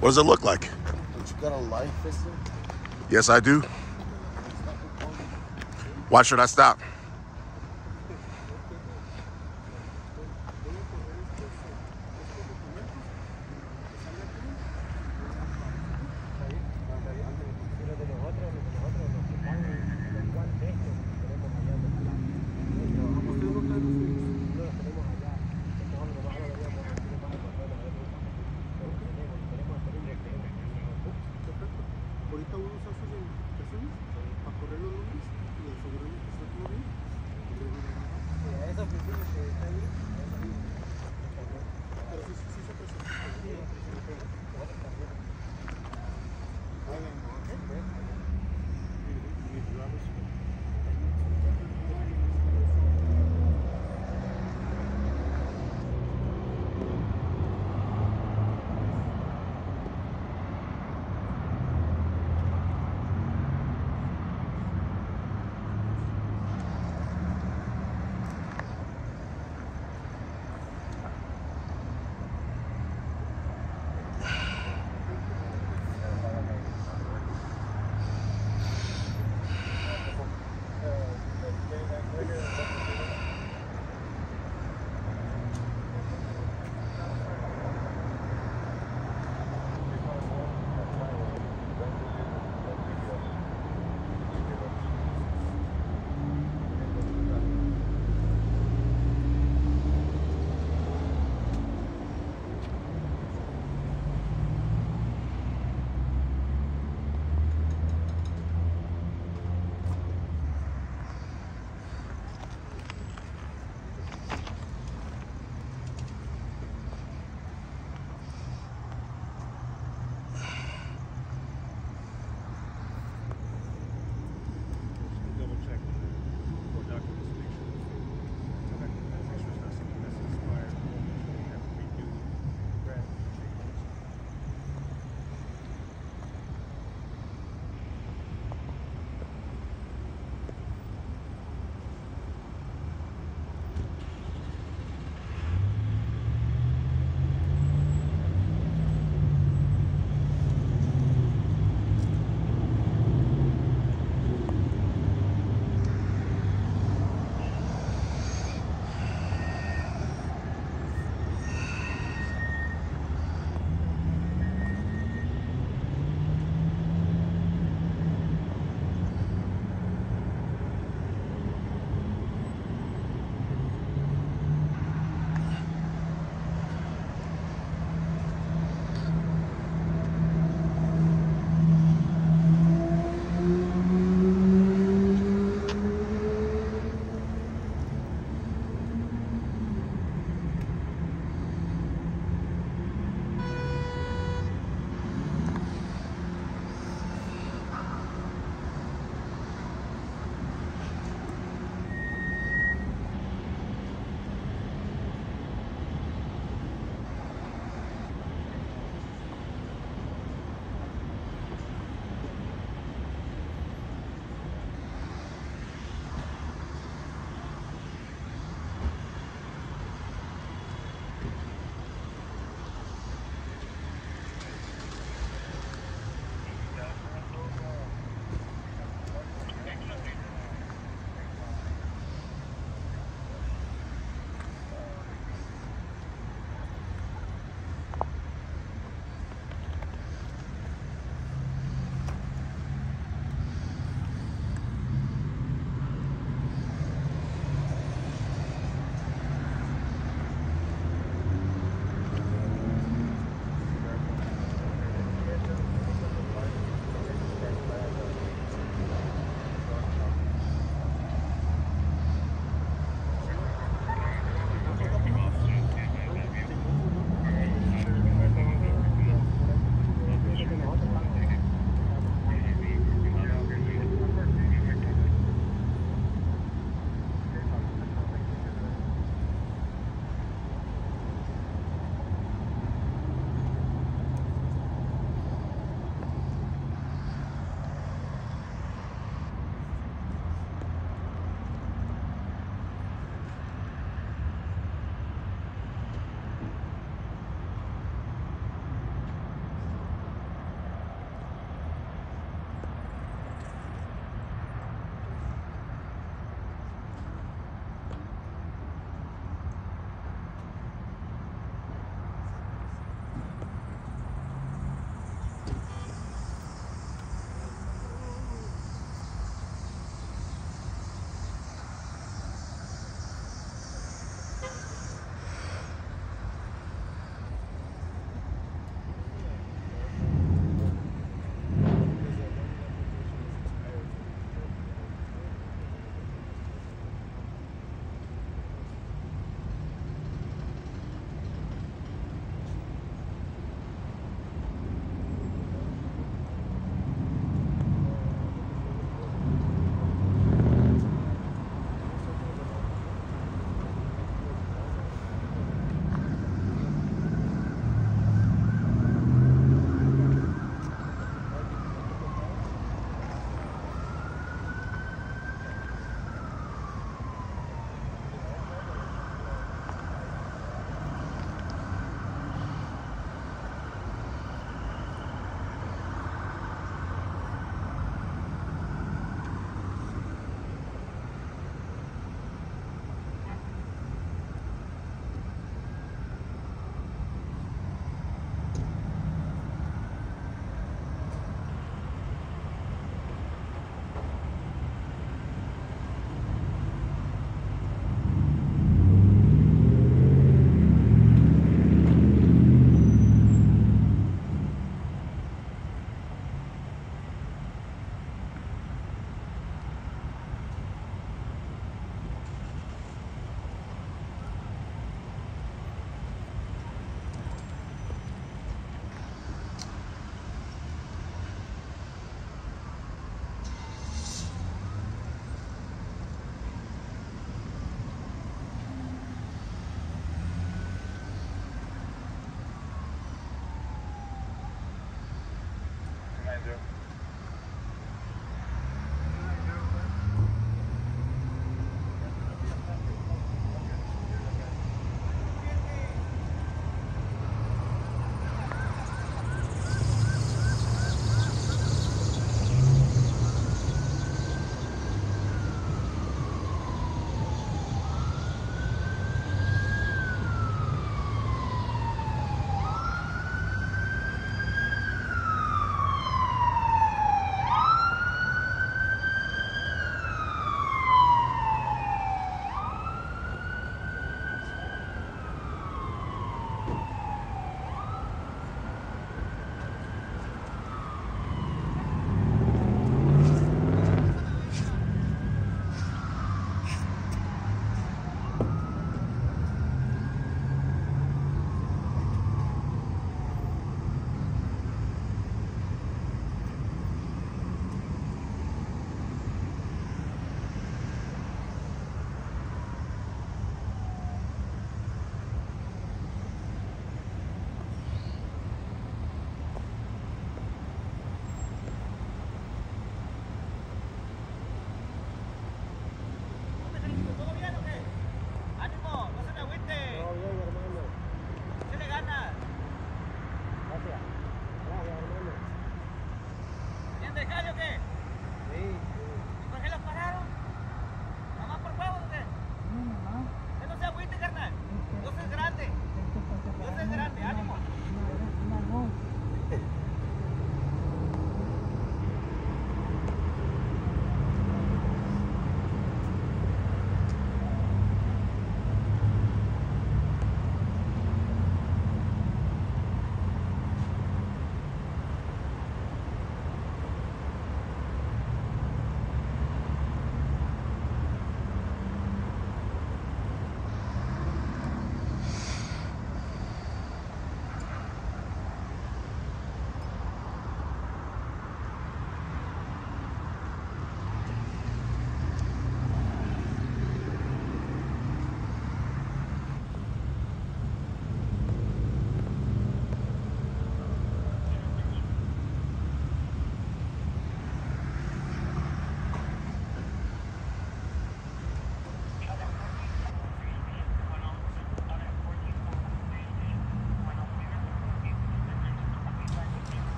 What does it look like? But you got a life? Yes, I do. Why should I stop?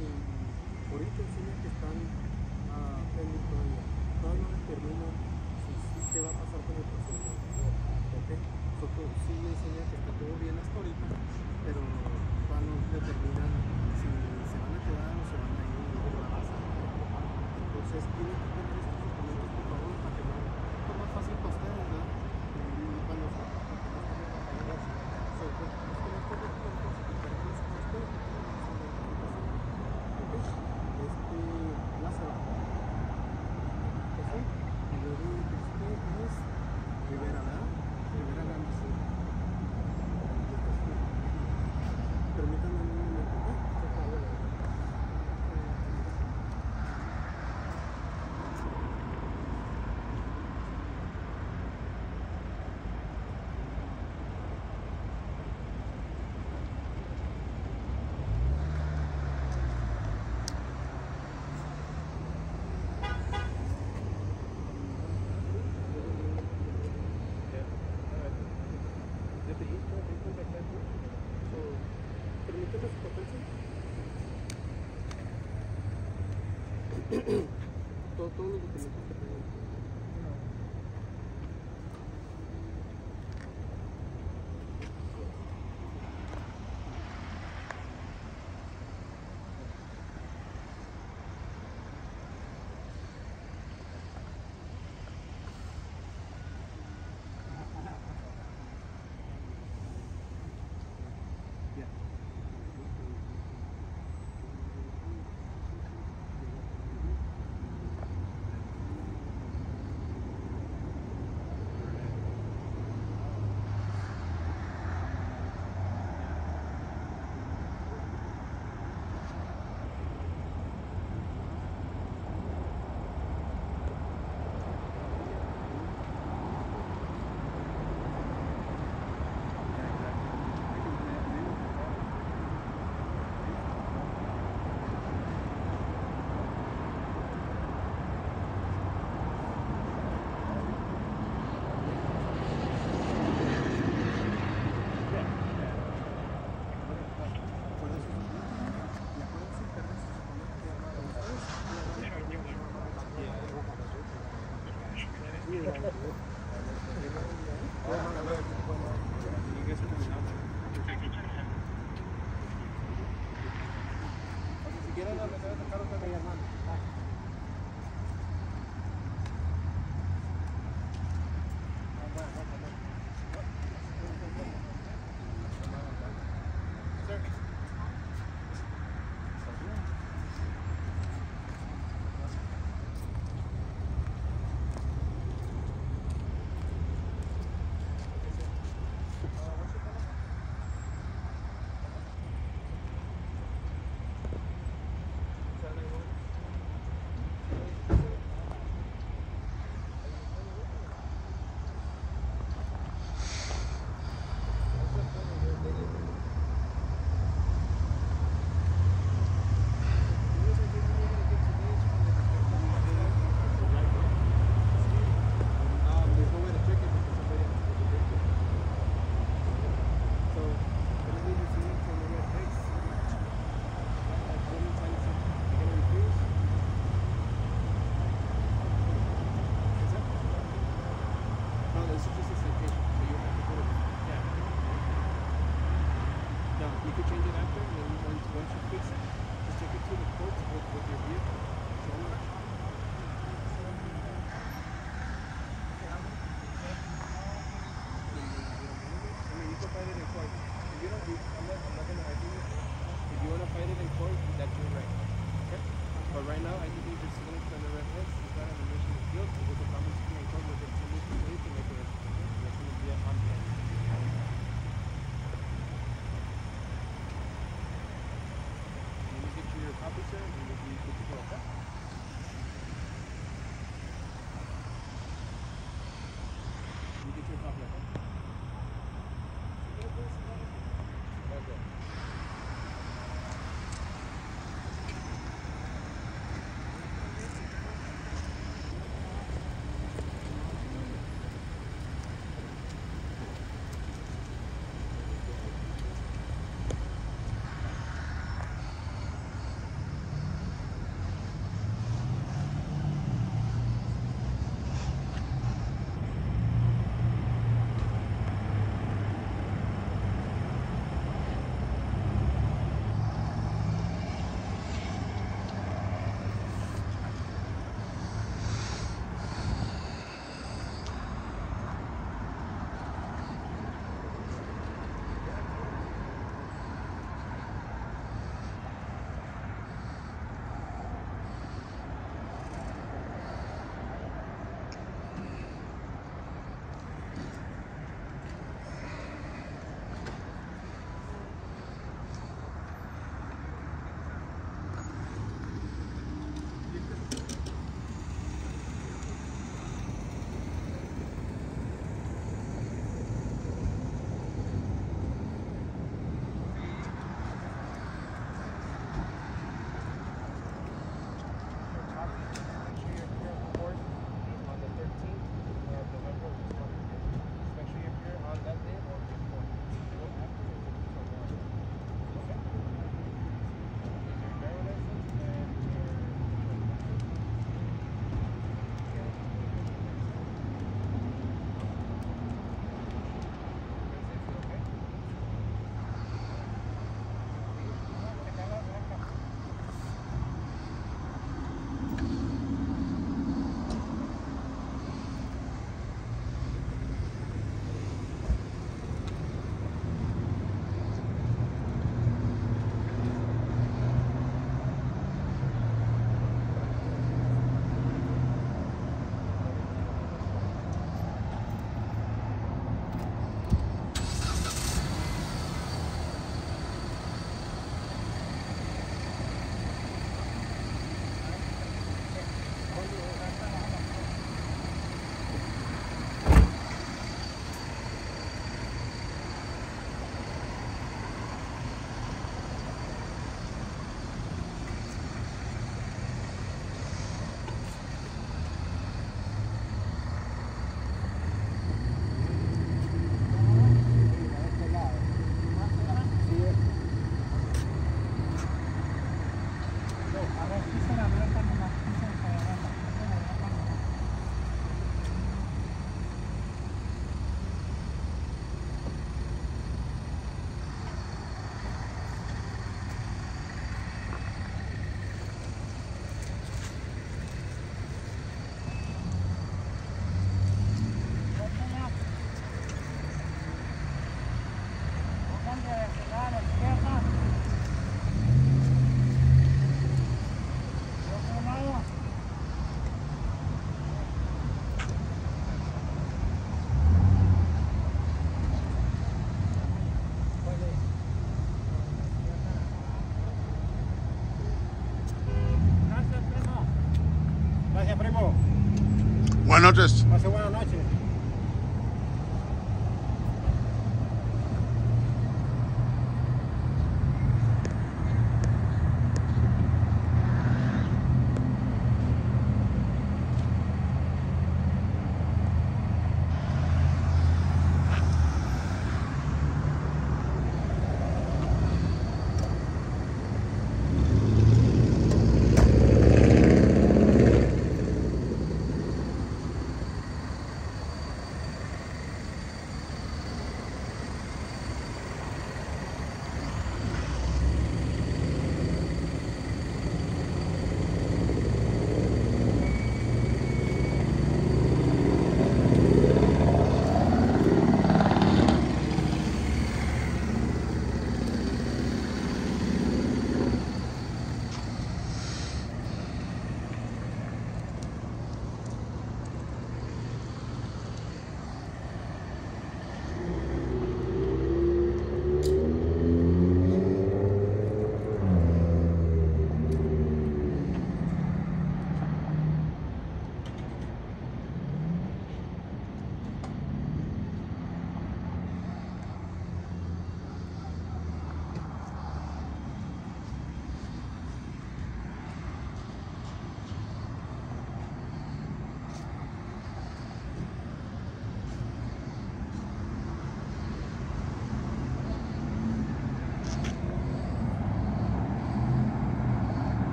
y ahorita enseña que están ah, aprendiendo todavía. Todavía no determina qué va a pasar con el procedimiento. ¿Ok? Sí enseña que está todo bien hasta ahorita, pero todavía no determinan si se van a quedar o se van a ir o qué va a pasar. Entonces tiene que